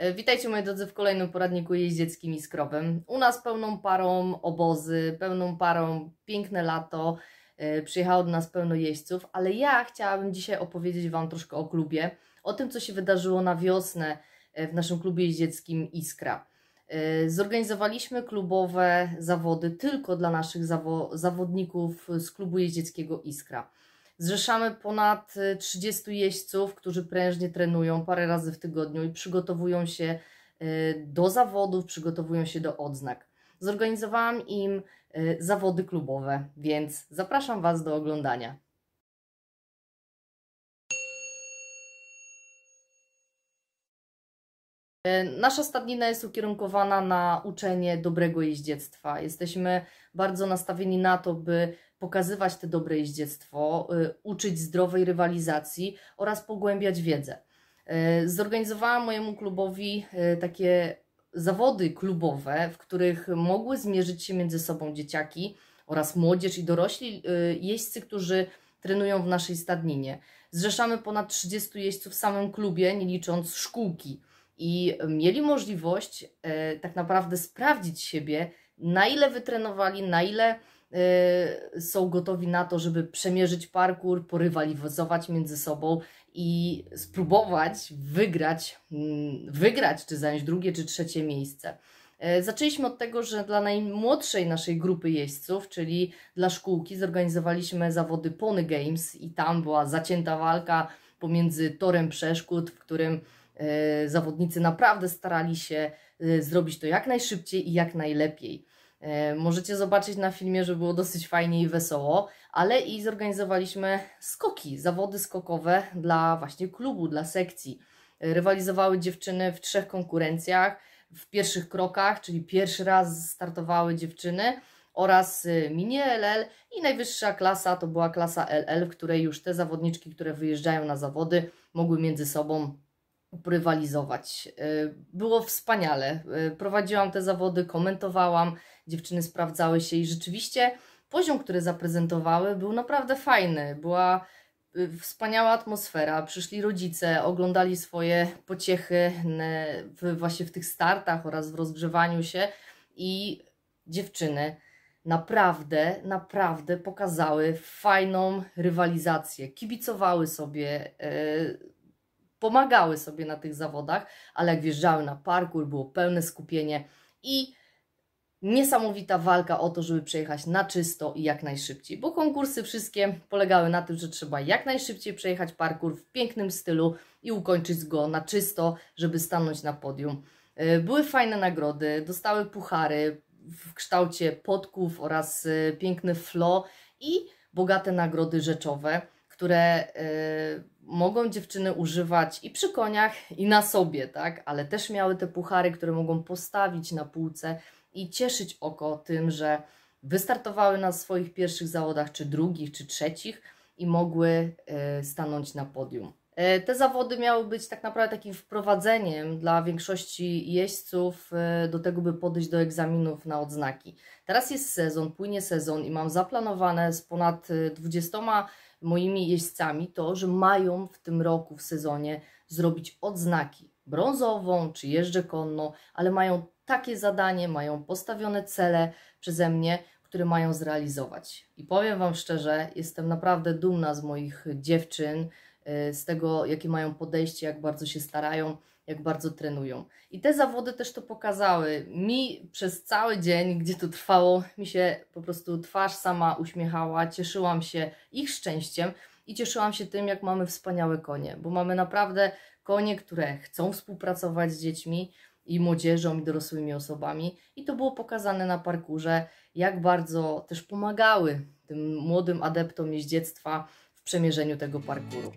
E, Witajcie moi drodzy w kolejnym poradniku jeździeckim i skrowem. U nas pełną parą obozy, pełną parą piękne lato. E, Przyjechało do nas pełno jeźdźców, ale ja chciałabym dzisiaj opowiedzieć Wam troszkę o klubie, o tym co się wydarzyło na wiosnę e, w naszym klubie jeździeckim Iskra. Zorganizowaliśmy klubowe zawody tylko dla naszych zawo zawodników z klubu jeździeckiego Iskra. Zrzeszamy ponad y, 30 jeźdźców, którzy prężnie trenują parę razy w tygodniu i przygotowują się y, do zawodów, przygotowują się do odznak. Zorganizowałam im y, zawody klubowe, więc zapraszam Was do oglądania. Nasza stadnina jest ukierunkowana na uczenie dobrego jeździectwa. Jesteśmy bardzo nastawieni na to, by pokazywać te dobre jeździectwo, y, uczyć zdrowej rywalizacji oraz pogłębiać wiedzę. Y, Zorganizowałam mojemu klubowi takie zawody klubowe, w których mogły zmierzyć się między sobą dzieciaki oraz młodzież i dorośli jeźdźcy, którzy trenują w naszej stadninie. Zrzeszamy ponad 30 jeźdźców w samym klubie, nie licząc szkółki. I mieli możliwość e, tak naprawdę sprawdzić siebie, na ile wytrenowali, na ile e, są gotowi na to, żeby przemierzyć parkour, porywalizować między sobą i spróbować wygrać, mm, wygrać czy zająć drugie czy trzecie miejsce. E, Zaczęliśmy od tego, że dla najmłodszej naszej grupy jeźdźców, czyli dla szkółki, zorganizowaliśmy zawody Pony Games i tam była zacięta walka pomiędzy torem przeszkód, w którym zawodnicy naprawdę starali się e, zrobić to jak najszybciej i jak najlepiej. E, Możecie zobaczyć na filmie, że było dosyć fajnie i wesoło, ale i zorganizowaliśmy skoki, zawody skokowe dla właśnie klubu, dla sekcji. E, Rywalizowały dziewczyny w trzech konkurencjach. W pierwszych krokach, czyli pierwszy raz startowały dziewczyny oraz mini LL i najwyższa klasa to była klasa LL, w której już te zawodniczki, które wyjeżdżają na zawody, mogły między sobą rywalizować. Y, Było wspaniale. Y, Prowadziłam te zawody, komentowałam, dziewczyny sprawdzały się i rzeczywiście poziom, który zaprezentowały, był naprawdę fajny. Była y, wspaniała atmosfera. Przyszli rodzice, oglądali swoje pociechy w, właśnie w tych startach oraz w rozgrzewaniu się i dziewczyny naprawdę, naprawdę pokazały fajną rywalizację. Kibicowały sobie, y, pomagały sobie na tych zawodach, ale jak wjeżdżały na parkour, było pełne skupienie i niesamowita walka o to, żeby przejechać na czysto i jak najszybciej, bo konkursy wszystkie polegały na tym, że trzeba jak najszybciej przejechać parkour w pięknym stylu i ukończyć go na czysto, żeby stanąć na podium. Y, Były fajne nagrody, dostały puchary w kształcie podków oraz y, piękny flo i bogate nagrody rzeczowe, które y, mogą dziewczyny używać i przy koniach, i na sobie, tak? Ale też miały te puchary, które mogą postawić na półce i cieszyć oko tym, że wystartowały na swoich pierwszych zawodach, czy drugich, czy trzecich i mogły e, stanąć na podium. E, Te zawody miały być tak naprawdę takim wprowadzeniem dla większości jeźdźców do tego, by podejść do egzaminów na odznaki. Teraz jest sezon, płynie sezon i mam zaplanowane z ponad e, 20 moimi jeźdźcami to, że mają w tym roku, w sezonie zrobić odznaki brązową czy jeżdżę konno, ale mają takie zadanie, mają postawione cele przeze mnie, które mają zrealizować. I powiem Wam szczerze, jestem naprawdę dumna z moich dziewczyn, y, z tego, jakie mają podejście, jak bardzo się starają, jak bardzo trenują. I te zawody też to pokazały. Mi przez cały dzień, gdzie to trwało, mi się po prostu twarz sama uśmiechała, cieszyłam się ich szczęściem i cieszyłam się tym, jak mamy wspaniałe konie, bo mamy naprawdę konie, które chcą współpracować z dziećmi i młodzieżą, i dorosłymi osobami. I to było pokazane na parkurze, jak bardzo też pomagały tym młodym adeptom jeździectwa w przemierzeniu tego parkuru.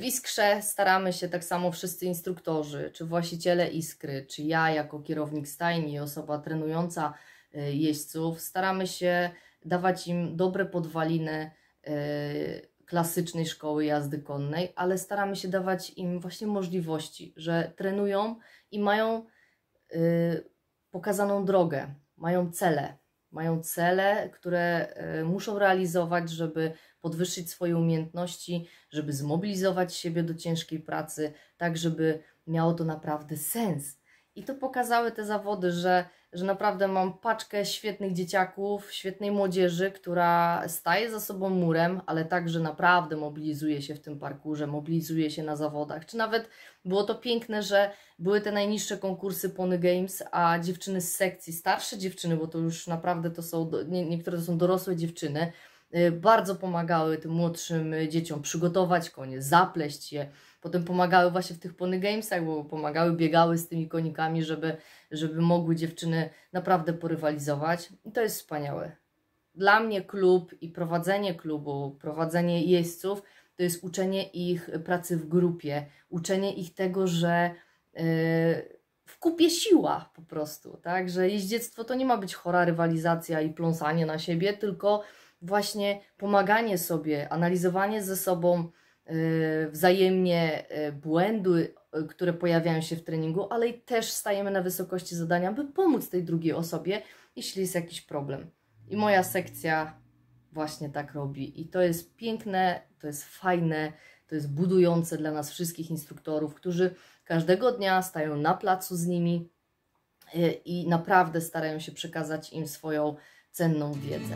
W Iskrze staramy się tak samo wszyscy instruktorzy, czy właściciele Iskry, czy ja jako kierownik stajni, osoba trenująca e, jeźdźców, staramy się dawać im dobre podwaliny e, klasycznej szkoły jazdy konnej, ale staramy się dawać im właśnie możliwości, że trenują i mają pokazaną drogę, mają cele, mają cele, które muszą realizować, żeby podwyższyć swoje umiejętności, żeby zmobilizować siebie do ciężkiej pracy, tak żeby miało to naprawdę sens. I to pokazały te zawody, że, że naprawdę mam paczkę świetnych dzieciaków, świetnej młodzieży, która staje za sobą murem, ale także naprawdę mobilizuje się w tym parkurze, mobilizuje się na zawodach. Czy nawet było to piękne, że były te najniższe konkursy Pony Games, a dziewczyny z sekcji, starsze dziewczyny, bo to już naprawdę to są, niektóre to są dorosłe dziewczyny, Y, bardzo pomagały tym młodszym dzieciom przygotować konie, zapleść je. Potem pomagały właśnie w tych pony gamesach, bo pomagały, biegały z tymi konikami, żeby, żeby mogły dziewczyny naprawdę porywalizować. I to jest wspaniałe. Dla mnie klub i prowadzenie klubu, prowadzenie jeźdźców, to jest uczenie ich pracy w grupie, uczenie ich tego, że yy, w kupie siła po prostu, tak? Że jeździectwo to nie ma być chora rywalizacja i pląsanie na siebie, tylko właśnie pomaganie sobie, analizowanie ze sobą wzajemnie yy, błędy, yy, które pojawiają się w treningu, ale też stajemy na wysokości zadania, by pomóc tej drugiej osobie, jeśli jest jakiś problem. I moja sekcja właśnie tak robi. I to jest piękne, to jest fajne, to jest budujące dla nas wszystkich instruktorów, którzy każdego dnia stają na placu z nimi i naprawdę starają się przekazać im swoją cenną wiedzę.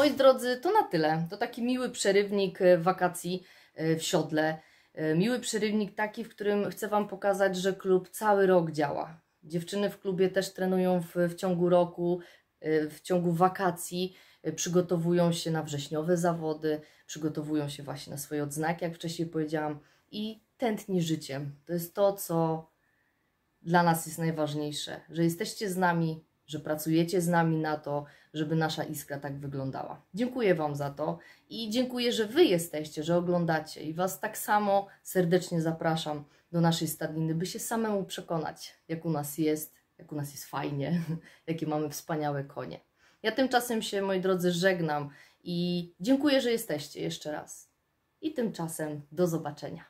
Moi drodzy, to na tyle. To taki miły przerywnik e, wakacji e, w siodle. E, miły przerywnik taki, w którym chcę Wam pokazać, że klub cały rok działa. Dziewczyny w klubie też trenują w, w ciągu roku, w ciągu wakacji, przygotowują się na wrześniowe zawody, przygotowują się właśnie na swoje odznaki, jak wcześniej powiedziałam, i tętni życiem. To jest to, co dla nas jest najważniejsze, że jesteście z nami, że pracujecie z nami na to, żeby nasza iskra tak wyglądała. Dziękuję Wam za to i dziękuję, że Wy jesteście, że oglądacie i Was tak samo serdecznie zapraszam do naszej stadniny, by się samemu przekonać, jak u nas jest, jak u nas jest fajnie, jakie mamy wspaniałe konie. Ja tymczasem się, moi drodzy, żegnam i dziękuję, że jesteście jeszcze raz. I tymczasem do zobaczenia.